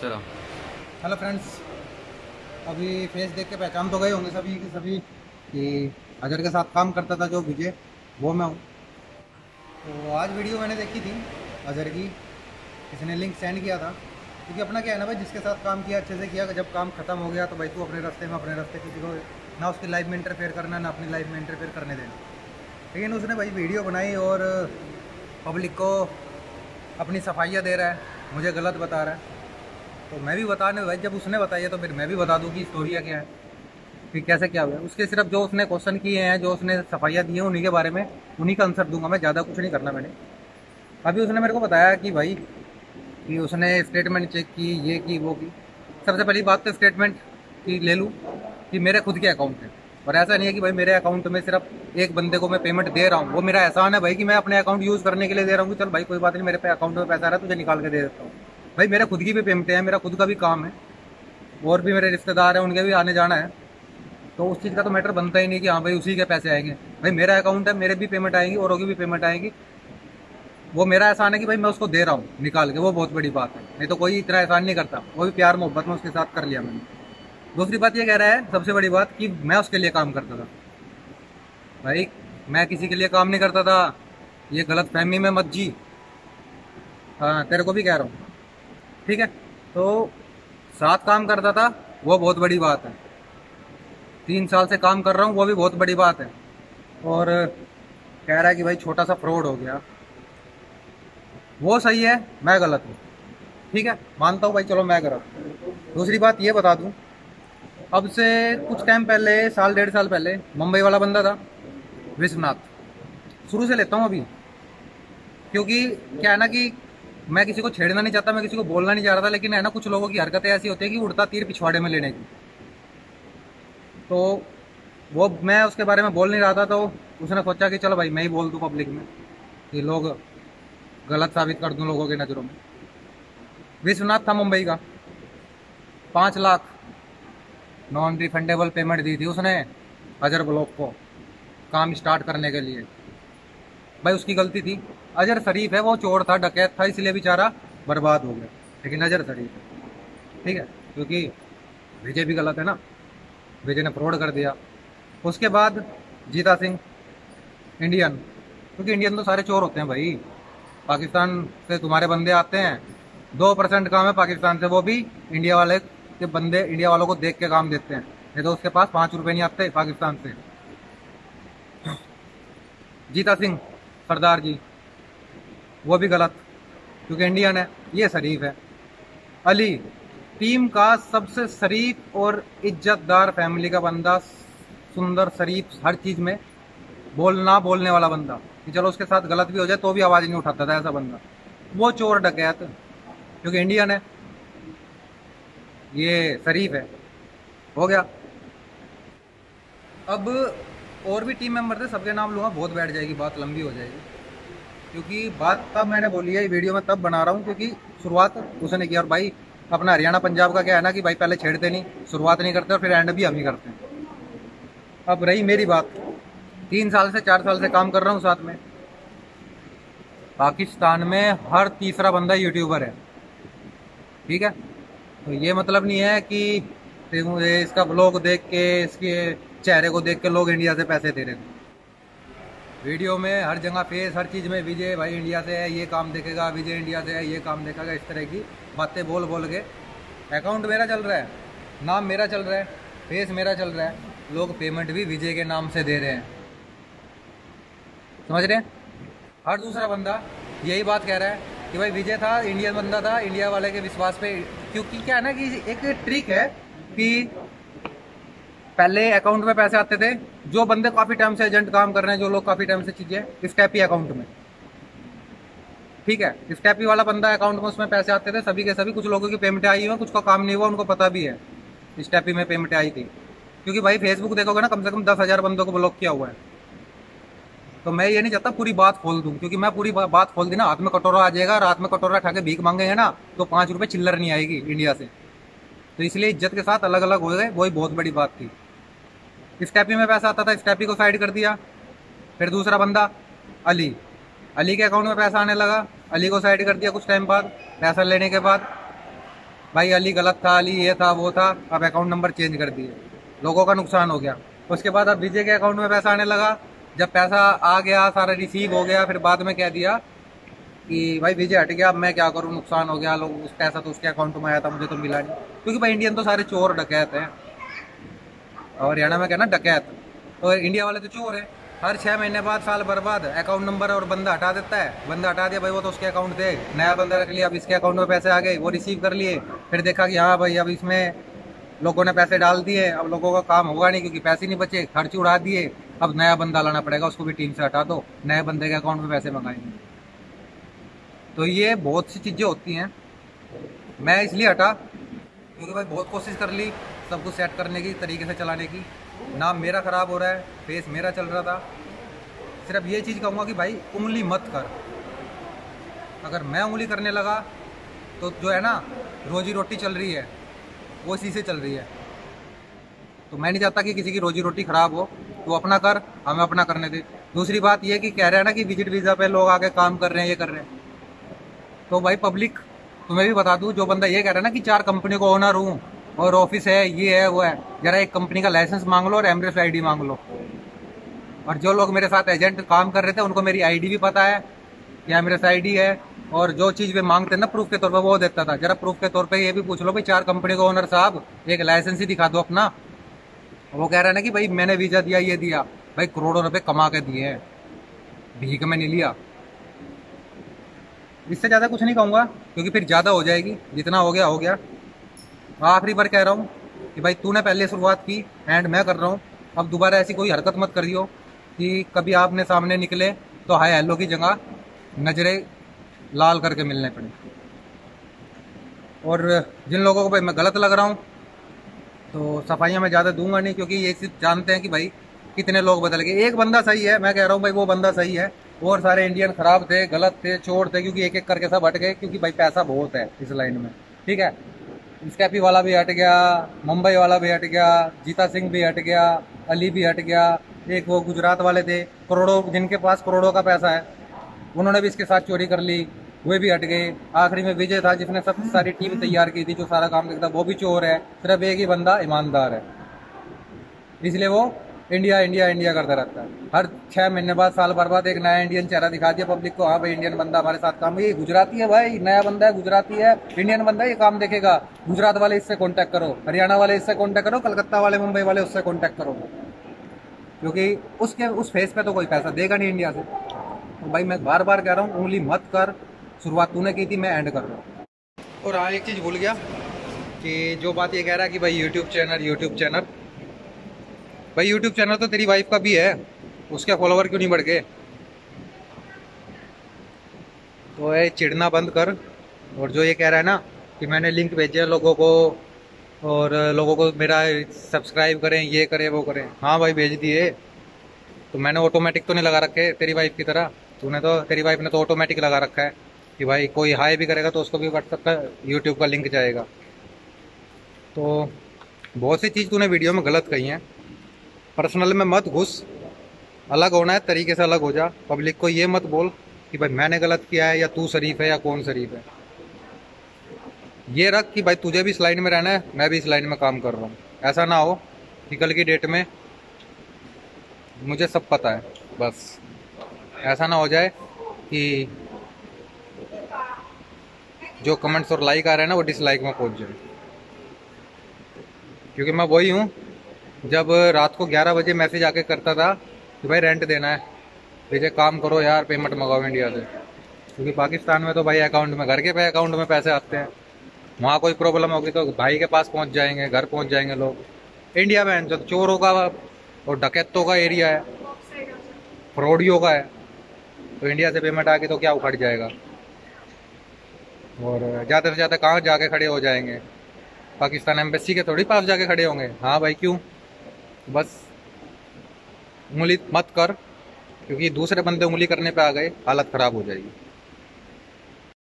चलो। Hello friends अभी face देख के पहचान तो गए होंगे सभी के सभी कि अजहर के साथ काम करता था जो विजय, वो मैं हूँ। तो आज वीडियो मैंने देखी थी अजहर की। किसी ने लिंक सेंड किया था? क्योंकि अपना क्या है ना भाई, जिसके साथ काम किया, अच्छे से किया, जब काम खत्म हो गया तो भाई तू अपने रास्ते में, अपने रास्ते किसी को ना उसकी लाइफ में इंटरफेयर करना, ना अपनी लाइफ में इंटरफेयर करने देना। लेकिन उसने भाई वीडियो बनाई और पब्लिक को अपनी सफाइयाँ दे रहा है, मुझे गलत बता रहा है। तो मैं भी बताने भाई, जब उसने बताया तो फिर मैं भी बता दूँ कि स्टोरिया क्या है कि कैसे क्या हुआ उसके सिर्फ़ जो उसने क्वेश्चन किए हैं, जो उसने सफाइयाँ दी हैं, उन्हीं के बारे में, उन्हीं का आंसर दूँगा मैं, ज़्यादा कुछ नहीं करना मैंने। अभी उसने मेरे को बताया कि भाई, कि उसने स्टेटमेंट चेक की, ये की, वो की। सबसे पहली बात तो स्टेटमेंट की ले लूँ कि मेरे खुद के अकाउंट है। और ऐसा नहीं है कि भाई मेरे अकाउंट में सिर्फ़ एक बंदे को मैं पेमेंट दे रहा हूँ। वो मेरा एहसान है भाई कि मैं अपने अकाउंट यूज़ करने के लिए दे रहा हूँ चल भाई, कोई बात नहीं, मेरे पे अकाउंट में पैसा आ रहा है, तुझे निकाल के दे देता हूँ। भाई, मेरे खुद की भी पेमेंट है, मेरा खुद का भी काम है। और भी मेरे रिश्तेदार हैं, उनके भी आने जाना है। तो उस चीज़ का तो मैटर बनता ही नहीं कि हाँ भाई, उसी के पैसे आएँगे। भाई, मेरा अकाउंट है, मेरे भी पेमेंट आएँगी, औरों की भी पेमेंट आएगी। वो मेरा एहसान है कि भाई, मैं उसको दे रहा हूँ, निकाल के। वो बहुत बड़ी बात है। नहीं तो कोई इतना एहसान नहीं करता। वो भी प्यार मोहब्बत में उसके साथ कर लिया मैंने। दूसरी बात ये कह रहा है, सबसे बड़ी बात कि मैं उसके लिए काम करता था। भाई, मैं किसी के लिए काम नहीं करता था। ये गलत फहमी में मत जी। हाँ तेरे को भी कह रहा हूँ। ठीक है? तो साथ काम करता था, वो बहुत बड़ी बात है। तीन साल से काम कर रहा हूँ, वो भी बहुत बड़ी बात है। और कह रहा है कि भाई छोटा सा फ्रॉड हो गया। वो सही है, मैं गलत हूँ। ठीक है? मानता हूँ भाई, चलो मैं गलत दूसरी बात ये बता दूँ, अब से कुछ टाइम पहले, साल, डेढ़ साल पहले, मुंबई वाला बंदा था, विश्वनाथ। शुरू से लेता हूँ अभी। क्योंकि क्या है ना कि मैं किसी को छेड़ना नहीं चाहता, मैं किसी को बोलना नहीं चाह रहा था, लेकिन है ना, कुछ लोगों की हरकतें ऐसी होती है कि उड़ता तीर पिछवाड़े में लेने की। तो वो, मैं उसके बारे में बोल नहीं रहा था तो उसने सोचा कि चलो भाई, मैं ही बोल दूँ पब्लिक में कि लोग गलत साबित कर दूँ लोगों की नज़रों में। विश्वनाथ था मुंबई का। पाँच लाख नॉन रिफंडेबल पेमेंट दी थी उसने अजहर ब्लॉक को, काम स्टार्ट करने के लिए। भाई, उसकी गलती थी। अजहर शरीफ है, वो चोर था, डकैत था, इसलिए बेचारा बर्बाद हो गया। लेकिन अजहर शरीफ है। ठीक है? क्योंकि विजय भी गलत है ना। विजय ने फ्रॉड कर दिया। उसके बाद जीता सिंह, इंडियन। क्योंकि इंडियन तो सारे चोर होते हैं भाई। पाकिस्तान से तुम्हारे बंदे आते हैं। दो परसेंट काम है पाकिस्तान से, वो भी इंडिया वाले के बंदे, इंडिया वालों को देख के काम देते हैं। नहीं तो उसके पास पाँच रुपये नहीं आते पाकिस्तान से। जीता सिंह। सरदार जी। वो भी गलत, क्योंकि इंडियन है, ये शरीफ है। अली, टीम का सबसे शरीफ और इज्जतदार फैमिली का बंदा, सुंदर शरीफ, हर चीज़ में बोलना बोलने वाला बंदा। कि चलो उसके साथ गलत भी हो जाए तो भी आवाज़ नहीं उठाता था ऐसा बंदा। वो चोर डकैत, क्योंकि इंडियन है। ये शरीफ है। हो गया। अब और भी टीम मेंबर थे सबके नाम लूँगा, बहुत बैठ जाएगी, बात लंबी हो जाएगी। क्योंकि बात तब मैंने बोली है वीडियो में तब बना रहा हूँ, क्योंकि शुरुआत उसने की, और भाई अपना हरियाणा, पंजाब का क्या है ना कि भाई पहले छेड़ते नहीं, शुरुआत नहीं करते, और फिर एंड भी हम ही करते हैं। अब रही मेरी बात, तीन साल से चार साल से काम कर रहा हूँ साथ में। पाकिस्तान में हर तीसरा बंदा यूट्यूबर है। ठीक है? तो ये मतलब नहीं है कि इसका ब्लॉग देख के, इसके चेहरे को देख के लोग इंडिया से पैसे दे रहे थे वीडियो में हर जगह फेस, हर चीज़ में विजय भाई इंडिया से है, ये काम देखेगा, विजय इंडिया से है, ये काम देखेगा, इस तरह की बातें बोल बोल के। अकाउंट मेरा चल रहा है, नाम मेरा चल रहा है फेस मेरा चल रहा है। लोग पेमेंट भी विजय के नाम से दे रहे हैं। समझ रहे हैं? हर दूसरा बंदा यही बात कह रहा है कि भाई विजय था इंडियन बंदा था इंडिया वाले के विश्वास पे, क्योंकि क्या है ना कि एक ट्रिक है कि पहले अकाउंट में पैसे आते थे, जो बंदे काफ़ी टाइम से एजेंट काम कर रहे हैं, जो लोग काफ़ी टाइम से चीज़ें स्टैपी अकाउंट में। ठीक है? स्टैपी वाला बंदा अकाउंट में उसमें पैसे आते थे, सभी के सभी, कुछ लोगों की पेमेंट आई हुई, कुछ का काम नहीं हुआ, उनको पता भी है स्टैपी में पेमेंट आई थी। क्योंकि भाई फेसबुक देखोगे ना, कम से कम दस हज़ार बंदों को ब्लॉक किया हुआ है। तो मैं ये नहीं चाहता पूरी बात खोल दूँ, क्योंकि मैं पूरी बात खोल दी ना, हाथ में कटोरा आ जाएगा, रात में कटोरा खा के भीख मांगेंगे ना तो पाँच रुपये चिल्लर नहीं आएगी इंडिया से। तो इसलिए इज़्ज़त के साथ अलग अलग हो गए, वही बहुत बड़ी बात थी। स्टैपी में पैसा आता था स्टैपी को साइड कर दिया। फिर दूसरा बंदा, अली। अली के अकाउंट में पैसा आने लगा। अली को साइड कर दिया कुछ टाइम बाद, पैसा लेने के बाद। भाई, अली गलत था, अली ये था, वो था, अब अकाउंट नंबर चेंज कर दिए। लोगों का नुकसान हो गया। उसके बाद अब विजय के अकाउंट में पैसा आने लगा। जब पैसा आ गया, सारा रिसीव हो गया, फिर बाद में कह दिया कि, भाई, विजय हट गया, अब मैं क्या करूँ? नुकसान हो गया, लोग, उस पैसा तो उसके अकाउंट में आया था, मुझे तो मिला नहीं। क्योंकि भाई इंडियन तो सारे चोर, डकैत हैं। और हरियाणा में कहना डकैत। और इंडिया वाले तो चोर है। हर छः महीने बाद, साल भर बाद अकाउंट नंबर और बंदा हटा देता है। बंदा हटा दिया, भाई वो तो उसके अकाउंट थे। नया बंदा रख लिया, अब इसके अकाउंट में पैसे आ गए, वो रिसीव कर लिए। फिर देखा कि हाँ भाई, अब इसमें लोगों ने पैसे डाल दिए। अब लोगों का काम होगा नहीं, क्योंकि पैसे नहीं बचे, खर्च उड़ा दिए। अब नया बंदा लाना पड़ेगा, उसको भी टीम से हटा दो। नए बंदे के अकाउंट में पैसे मंगाएँगे तो ये बहुत सी चीज़ें होती हैं। मैं इसलिए हटा, क्योंकि भाई बहुत कोशिश कर ली। सब कुछ सेट करने की, तरीके से चलाने की। नाम मेरा ख़राब हो रहा है फेस मेरा चल रहा था। सिर्फ़ ये चीज़ कहूँगा कि भाई, उंगली मत कर। अगर मैं उंगली करने लगा तो जो है ना, रोजी रोटी चल रही है, वो इसी से चल रही है। तो मैं नहीं चाहता कि किसी की रोजी रोटी ख़राब हो। तो अपना कर, हमें अपना करने दे। दूसरी बात ये कि कह रहे हैं ना कि विज़िट वीज़ा पे लोग आके काम कर रहे हैं, ये कर रहे हैं। तो भाई पब्लिक तुम्हें भी बता दूँ, जो बंदा ये कह रहा है ना कि चार कंपनी को ओनर हूँ और ऑफ़िस है, ये है, वो है। जरा एक कंपनी का लाइसेंस मांग लो और एमरेस आईडी मांग लो। और जो लोग मेरे साथ एजेंट काम कर रहे थे, उनको मेरी आईडी भी पता है, कि एमरेस आईडी है। और जो चीज़ वे मांगते ना, प्रूफ के तौर पे, वो देता था। जरा प्रूफ के तौर पे ये भी पूछ लो भाई, चार कंपनी का ओनर साहब, एक लाइसेंस ही दिखा दो अपना। वो कह रहा है ना कि भाई, मैंने वीज़ा दिया, ये दिया। भाई, करोड़ों रुपए कमा के दिए हैं। भीख में नहीं लिया। इससे ज़्यादा कुछ नहीं कहूँगा, क्योंकि फिर ज़्यादा हो जाएगी। जितना हो गया हो गया। आखिरी बार कह रहा हूँ कि भाई तूने पहले शुरुआत की एंड मैं कर रहा हूँ। अब दोबारा ऐसी कोई हरकत मत करियो कि कभी आपने सामने निकले तो हाय हेलो की जगह नज़रें लाल करके मिलने पड़े। और जिन लोगों को भाई मैं गलत लग रहा हूँ तो सफाइयाँ मैं ज़्यादा दूँगा नहीं क्योंकि ये सिर्फ़ जानते हैं कि भाई कितने लोग बदल गए। एक बंदा सही है, मैं कह रहा हूँ भाई वो बंदा सही है। और सारे इंडियन खराब थे, गलत थे, चोर थे, क्योंकि एक एक करके सब हट गए, क्योंकि भाई पैसा बहुत है इस लाइन में। ठीक है? स्कैपी वाला भी हट गया, मुंबई वाला भी हट गया, जीता सिंह भी हट गया, अली भी हट गया, एक वो गुजरात वाले थे, करोड़ों, जिनके पास करोड़ों का पैसा है, उन्होंने भी इसके साथ चोरी कर ली, वे भी हट गए। आखिरी में विजय था जिसने सब सारी टीम तैयार की थी, जो सारा काम देखता, वो भी चोर है, सिर्फ़ एक ही बंदा ईमानदार है। इसलिए वो इंडिया इंडिया इंडिया करता रहता है। हर छः महीने बाद, साल भर बाद एक नया इंडियन चेहरा दिखा दिया पब्लिक को। हाँ भाई इंडियन बंदा हमारे साथ काम ये गुजराती है भाई, नया बंदा है, गुजराती है। इंडियन बंदा ये काम देखेगा। गुजरात वाले इससे कॉन्टैक्ट करो, हरियाणा वाले इससे कॉन्टैक्ट करो, कलकत्ता वाले, मुंबई वाले उससे कॉन्टैक्ट करो। क्योंकि उसके, उस फेस पे तो कोई पैसा देगा नहीं इंडिया से। तो भाई, मैं बार बार कह रहा हूँ, उंगली मत कर। शुरुआत तूने की थी, मैं एंड कर रहा हूँ। और हाँ एक चीज़ भूल गया कि जो बात ये कह रहा है कि भाई यूट्यूब चैनल यूट्यूब चैनल भाई यूट्यूब चैनल तो तेरी वाइफ का भी है। उसके फॉलोवर क्यों नहीं बढ़ गए? तो ये चिढ़ना बंद कर। और जो ये कह रहा है ना कि मैंने लिंक भेजे लोगों को, और लोगों को मेरा सब्सक्राइब करें, ये करें, वो करें। हाँ भाई, भेज दिए। तो मैंने ऑटोमेटिक तो नहीं लगा रखे तेरी वाइफ की तरह। तूने तो तेरी वाइफ ने तो ऑटोमेटिक लगा रखा है कि भाई, कोई हाई भी करेगा तो उसको भी व्हाट्सएप का यूट्यूब का लिंक जाएगा। तो बहुत सी चीज़ तूने वीडियो में गलत कही है। पर्सनल में मत घुस। अलग होना है, तरीके से अलग हो जा। पब्लिक को ये मत बोल कि भाई मैंने गलत किया है या तू शरीफ है या कौन शरीफ है। ये रख कि भाई तुझे भी इस लाइन में रहना है, मैं भी इस लाइन में काम कर रहा हूँ। ऐसा ना हो कि कल की डेट में मुझे सब पता है, बस। ऐसा ना हो जाए कि जो कमेंट्स और लाइक आ रहे हैं ना, वो डिसलाइक में पहुँच जाए। क्योंकि मैं वही हूँ जब रात को 11 बजे मैसेज आके करता था कि भाई रेंट देना है। भेजे काम करो यार पेमेंट मंगाओ इंडिया से। क्योंकि पाकिस्तान में तो भाई अकाउंट में, घर के पे अकाउंट में पैसे आते हैं। वहाँ कोई प्रॉब्लम होगी तो भाई के पास पहुँच जाएँगे, घर पहुँच जाएँगे लोग। इंडिया में जब चोरों का और डकैतों का एरिया है, फ्रॉडियों का है तो इंडिया से पेमेंट आके तो क्या उखड़ जाएगा? और ज़्यादा से ज़्यादा कहाँ जाके खड़े हो जाएँगे? पाकिस्तान एम्बेसी के थोड़ी पास जाके खड़े होंगे। हाँ भाई, क्यों? बस उंगली मत कर, क्योंकि दूसरे बंदे उंगली करने पे आ गए, हालत ख़राब हो जाएगी।